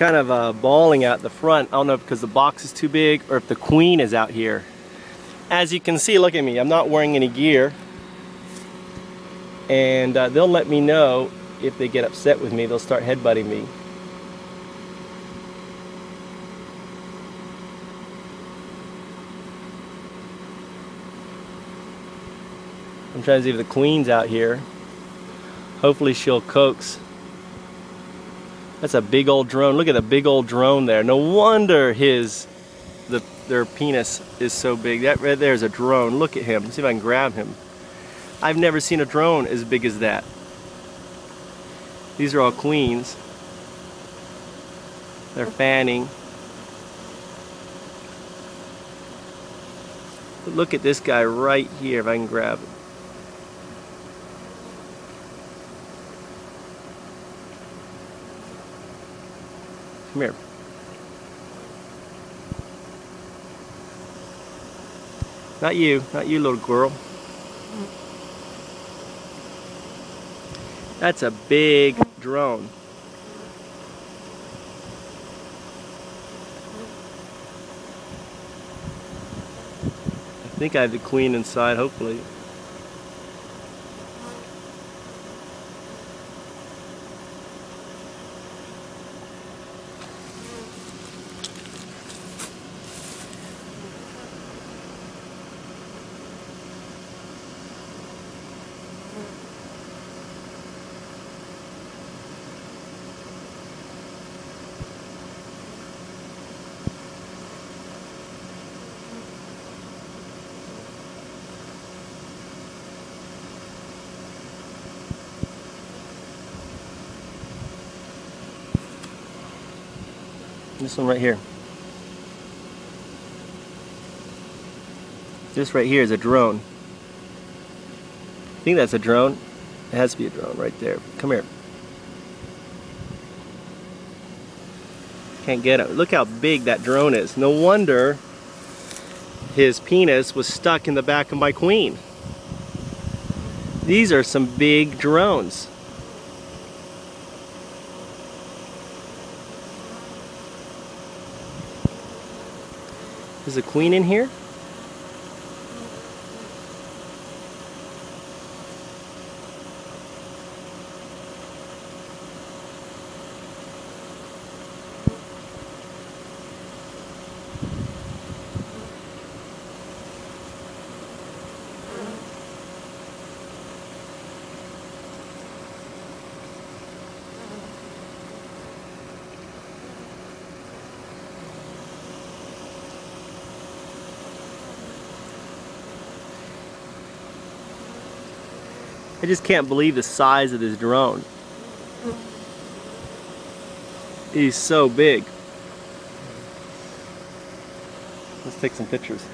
kind of uh, bawling out the front. I don't know because the box is too big or if the queen is out here. As you can see, look at me, I'm not wearing any gear. And uh, they'll let me know if they get upset with me. They'll start headbutting me. I'm trying to see if the queen's out here. Hopefully she'll coax. That's a big old drone. Look at the big old drone there. No wonder his the their penis is so big. That right there is a drone. Look at him. Let's see if I can grab him. I've never seen a drone as big as that. These are all queens. They're fanning. But look at this guy right here if I can grab him. Come here. Not you, not you little girl. That's a big drone. I think I have the queen inside, hopefully. This one right here. This right here is a drone. I think that's a drone. It has to be a drone right there. Come here. Can't get it. Look how big that drone is. No wonder his penis was stuck in the back of my queen. These are some big drones. Is the queen in here? I just can't believe the size of this drone. He's so big. Let's take some pictures.